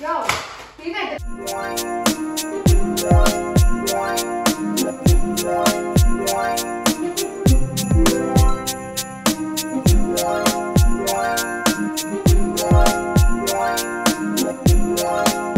Yo, pibe, Yo!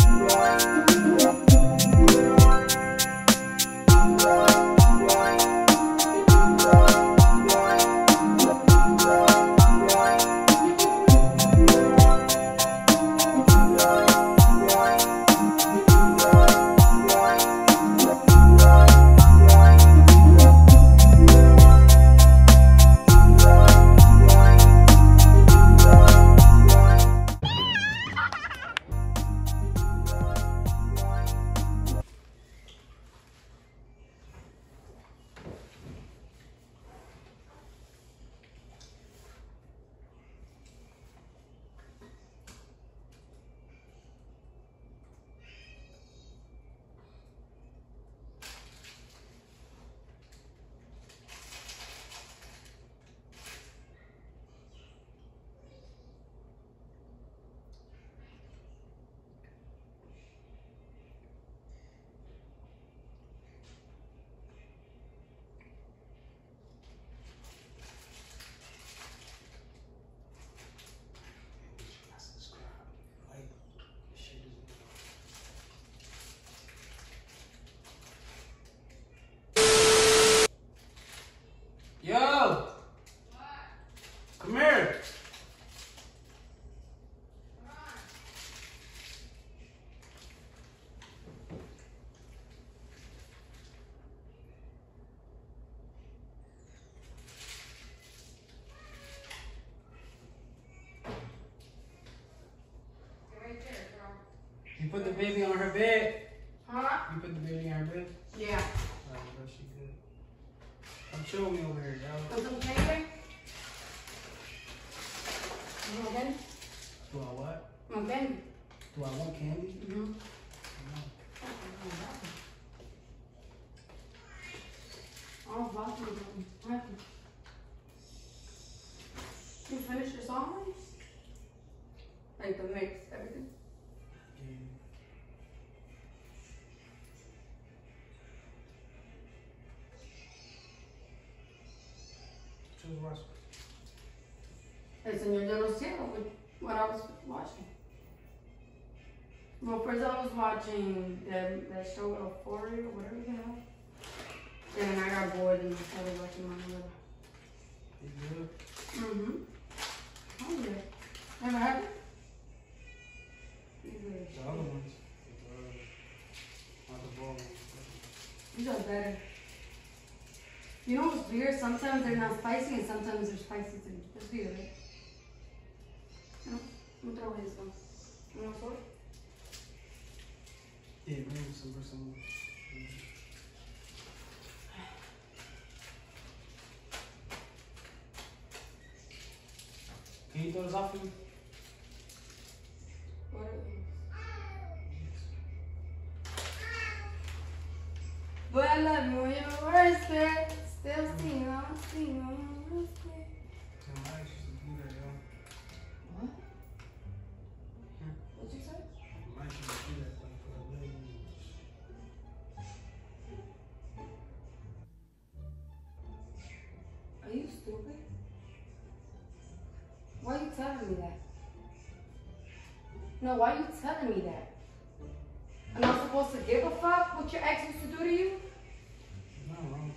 Bed. Huh? You put the baby on her bed. Yeah. Alright, bro, she good. Come chill with me over here, yo. Put some candy. You want candy? Do I what? You want candy? Do I want candy? Mm-hmm. Oh, bathroom. Happy. You finished your song? Like the mix, everything? It's in your little with what I was watching. Well, first I was watching the, that show Euphoria or whatever you know. And then I got bored and I started watching my. You good? Mm-hmm. Oh yeah. Never it? The other ones. The, the ball ones. These are better. You know what's weird? Sometimes they're not spicy and sometimes they're spicy too. That's weird, right? No, I'm gonna throw away this one. You? Yeah, maybe some for some. Can you throw this off for me? What are these? But I love you when you're worst it. Still sing on, sing on, No, why are you telling me that? I'm I supposed to give a fuck what your ex used to do to you? Nothing wrong with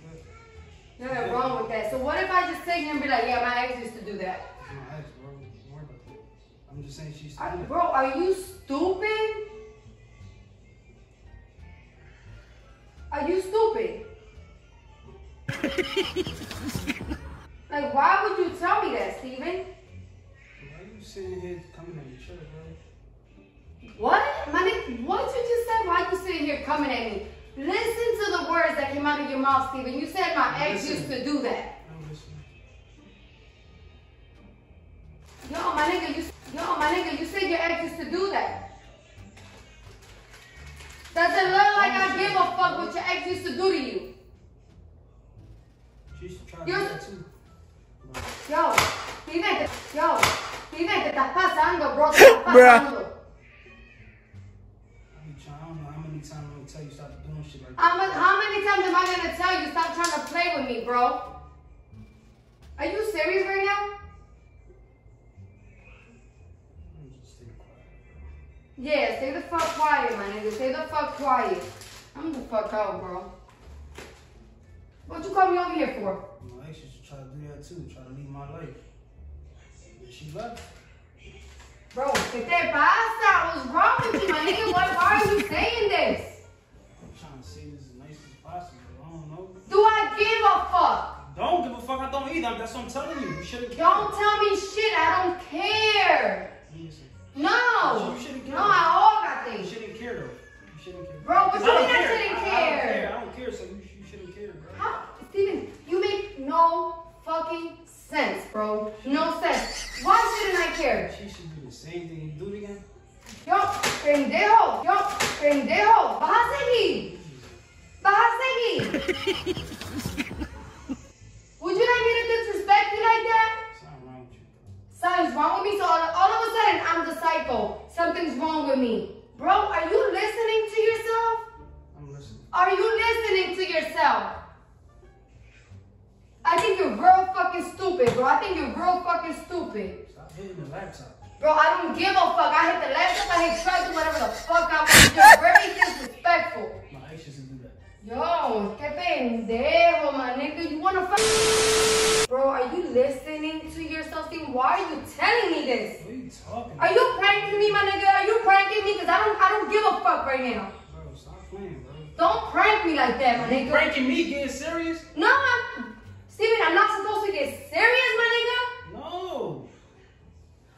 that. Nothing wrong with that. So what if I just sit here and be like, yeah, my ex used to do that? My ex, bro. Don't worry about that. I'm just saying she's Are, stupid. bro, are you stupid? Are you stupid? like, why would you tell me that, Steven? Why are you sitting here coming at each other, bro? What? My nigga, what you just said? Why you sitting here coming at me? Listen to the words that came out of your mouth, Steven. You said my ex Listen. used to do that. I'm. Yo, my nigga, you yo, my nigga, you said your ex used to do that. Does it look like I give a fuck what your ex used to do to you? She used to try to do You're- that too. But Yo, Steven, te- yo, Steven, te estás pasando, bro, te estás pasando. Many times I'm gonna tell you stop doing shit like How, that. mu- how many times am I gonna tell you stop trying to play with me, bro? Are you serious right now? Stay quiet, Yeah, stay the fuck quiet, my nigga. Stay the fuck quiet. I'm the fuck out, bro. What you call me over here for? My ex used to try to do that too, try to leave my life. But she left. Bro, ¿qué te pasa? What's wrong with you, my nigga? Why, why are you saying this? I'm trying to say this as nice as possible. I don't know. Do I give a fuck? Don't give a fuck. I don't either. That's what I'm telling you. You shouldn't. Don't tell me shit. I don't care. No. You shouldn't care. No, I all got You shouldn't care though. You shouldn't care. Bro, what you mean I care. shouldn't I, I don't care. I don't care. So you, you shouldn't care, bro. How, Steven, you make no fucking sense, bro. No sense. Why shouldn't I care? She should do the same thing. You do it again. Yo, pendejo. Yo, pendejo. Vas a seguir. Vas seguir. stupid, bro. I think you're real fucking stupid. Stop hitting the laptop. Bro, I don't give a fuck. I hit the laptop, I hit try to whatever the fuck I want to do. Very disrespectful. My ex used to do that. Yo, qué pendejo, my nigga. You wanna fuck? Bro, are you listening to yourself, Steve? Why are you telling me this? What are you talking Are you pranking me, my nigga? Are you pranking me? Cause I don't, I don't give a fuck right now. Bro, stop playing, bro. Don't prank me like that, my You nigga. pranking me? Getting serious? No, I'm, Steven, I'm not supposed to get serious, my nigga. No.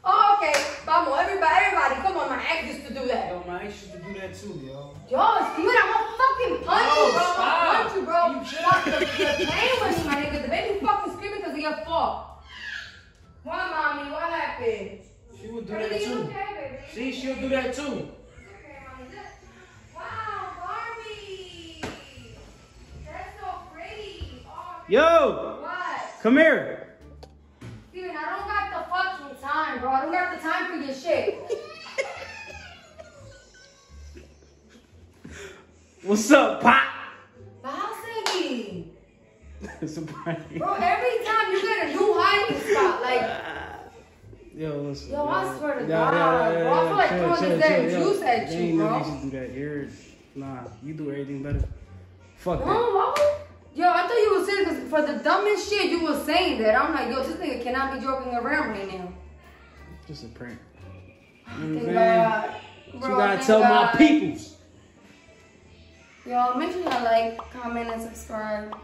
Oh, okay. Vamos, everybody, everybody, come on, my ex used to do that. Yo, my ex used to do that too, yo. Yo, Steven, I'm gonna fucking punch you, bro. I'm gonna punch you, bro. You. Stop, you're, playing with me, my nigga. The baby fucking screaming because of your fault. What, mommy? What happened? She would do that too. okay, baby? See, she'll do that too. Okay, mommy. Wow, Barbie. That's so pretty. Oh, Yo, what? come here. Steven, I don't got the fucking time, bro. I don't got the time for your shit. What's up, Pop? Basegi. it's a prank. Bro, every time you get a new hiding spot, like, Yo, listen. Yo, I swear to Yeah, God, yeah, yeah, bro. I feel like chill, throwing chill, this damn chill, yo. juice at you, bro. to do that. You're, nah, you do everything better. Fuck no, that. Yo, I thought you were serious 'cause for the dumbest shit you were saying that. I'm like, yo, this nigga cannot be joking around right now. Just a prank. You know what I'm Thank saying? God. you gotta tell my God. peoples. Yo, make sure y'all like, comment, and subscribe.